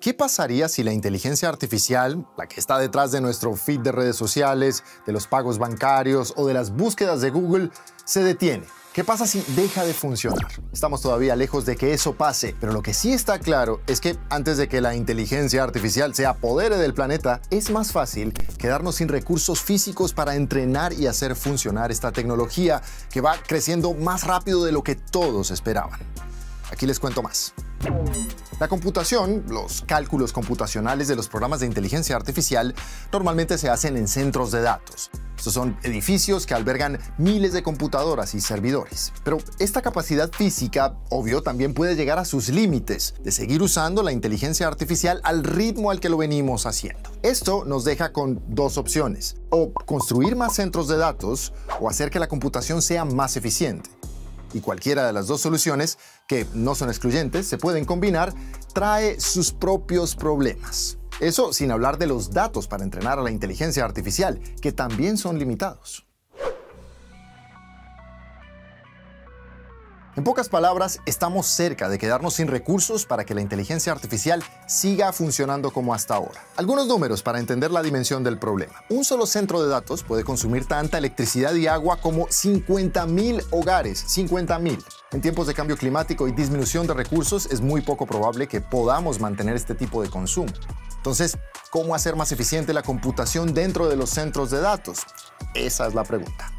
¿Qué pasaría si la inteligencia artificial, la que está detrás de nuestro feed de redes sociales, de los pagos bancarios o de las búsquedas de Google, se detiene? ¿Qué pasa si deja de funcionar? Estamos todavía lejos de que eso pase, pero lo que sí está claro es que antes de que la inteligencia artificial se apodere del planeta, es más fácil quedarnos sin recursos físicos para entrenar y hacer funcionar esta tecnología que va creciendo más rápido de lo que todos esperaban. Aquí les cuento más. La computación, los cálculos computacionales de los programas de inteligencia artificial, normalmente se hacen en centros de datos. Estos son edificios que albergan miles de computadoras y servidores. Pero esta capacidad física, obvio, también puede llegar a sus límites de seguir usando la inteligencia artificial al ritmo al que lo venimos haciendo. Esto nos deja con dos opciones, o construir más centros de datos o hacer que la computación sea más eficiente y cualquiera de las dos soluciones, que no son excluyentes, se pueden combinar, trae sus propios problemas. Eso sin hablar de los datos para entrenar a la inteligencia artificial, que también son limitados. En pocas palabras, estamos cerca de quedarnos sin recursos para que la inteligencia artificial siga funcionando como hasta ahora. Algunos números para entender la dimensión del problema. Un solo centro de datos puede consumir tanta electricidad y agua como 50.000 hogares. 50.000. En tiempos de cambio climático y disminución de recursos es muy poco probable que podamos mantener este tipo de consumo. Entonces, ¿cómo hacer más eficiente la computación dentro de los centros de datos? Esa es la pregunta.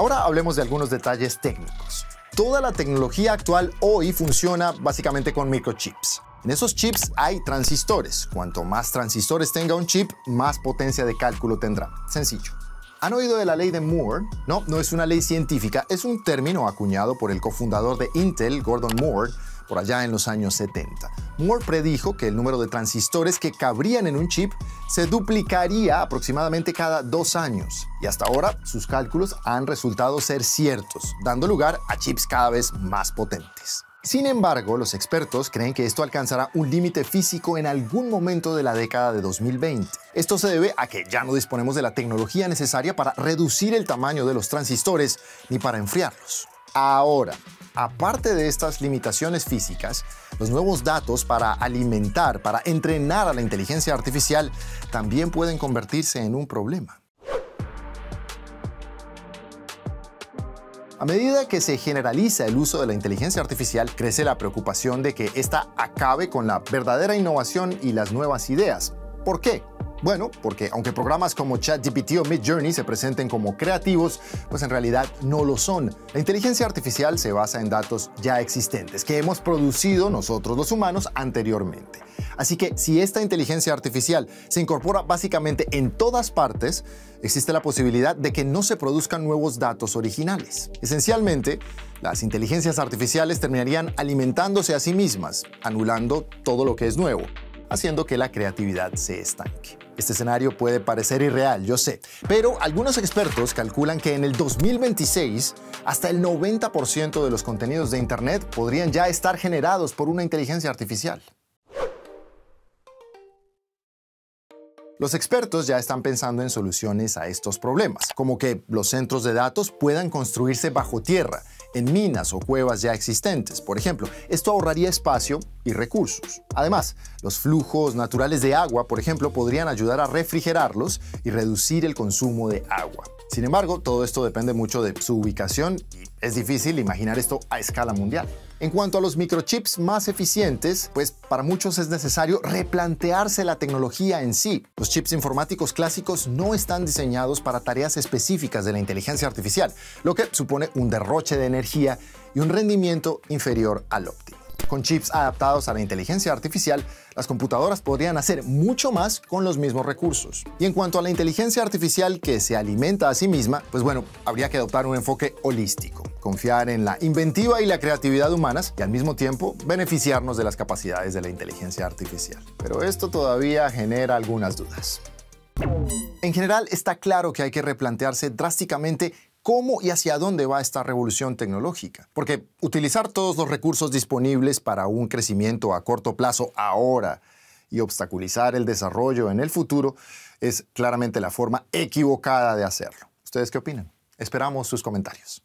Ahora hablemos de algunos detalles técnicos. Toda la tecnología actual hoy funciona básicamente con microchips. En esos chips hay transistores. Cuanto más transistores tenga un chip, más potencia de cálculo tendrá. Sencillo. ¿Han oído de la ley de Moore? No, no es una ley científica, es un término acuñado por el cofundador de Intel, Gordon Moore, por allá en los años 70. Moore predijo que el número de transistores que cabrían en un chip se duplicaría aproximadamente cada dos años. Y hasta ahora sus cálculos han resultado ser ciertos, dando lugar a chips cada vez más potentes. Sin embargo, los expertos creen que esto alcanzará un límite físico en algún momento de la década de 2020. Esto se debe a que ya no disponemos de la tecnología necesaria para reducir el tamaño de los transistores ni para enfriarlos. Ahora, Aparte de estas limitaciones físicas, los nuevos datos para alimentar, para entrenar a la inteligencia artificial, también pueden convertirse en un problema. A medida que se generaliza el uso de la inteligencia artificial, crece la preocupación de que ésta acabe con la verdadera innovación y las nuevas ideas. ¿Por qué? Bueno, porque aunque programas como ChatGPT o Midjourney se presenten como creativos, pues en realidad no lo son. La inteligencia artificial se basa en datos ya existentes que hemos producido nosotros los humanos anteriormente. Así que si esta inteligencia artificial se incorpora básicamente en todas partes, existe la posibilidad de que no se produzcan nuevos datos originales. Esencialmente, las inteligencias artificiales terminarían alimentándose a sí mismas, anulando todo lo que es nuevo, haciendo que la creatividad se estanque. Este escenario puede parecer irreal, yo sé, pero algunos expertos calculan que en el 2026 hasta el 90% de los contenidos de Internet podrían ya estar generados por una inteligencia artificial. Los expertos ya están pensando en soluciones a estos problemas, como que los centros de datos puedan construirse bajo tierra en minas o cuevas ya existentes. Por ejemplo, esto ahorraría espacio y recursos. Además, los flujos naturales de agua, por ejemplo, podrían ayudar a refrigerarlos y reducir el consumo de agua. Sin embargo, todo esto depende mucho de su ubicación y es difícil imaginar esto a escala mundial. En cuanto a los microchips más eficientes, pues para muchos es necesario replantearse la tecnología en sí. Los chips informáticos clásicos no están diseñados para tareas específicas de la inteligencia artificial, lo que supone un derroche de energía y un rendimiento inferior al óptimo. Con chips adaptados a la inteligencia artificial, las computadoras podrían hacer mucho más con los mismos recursos. Y en cuanto a la inteligencia artificial que se alimenta a sí misma, pues bueno, habría que adoptar un enfoque holístico, confiar en la inventiva y la creatividad humanas y al mismo tiempo beneficiarnos de las capacidades de la inteligencia artificial. Pero esto todavía genera algunas dudas. En general, está claro que hay que replantearse drásticamente cómo y hacia dónde va esta revolución tecnológica. Porque utilizar todos los recursos disponibles para un crecimiento a corto plazo ahora y obstaculizar el desarrollo en el futuro es claramente la forma equivocada de hacerlo. ¿Ustedes qué opinan? Esperamos sus comentarios.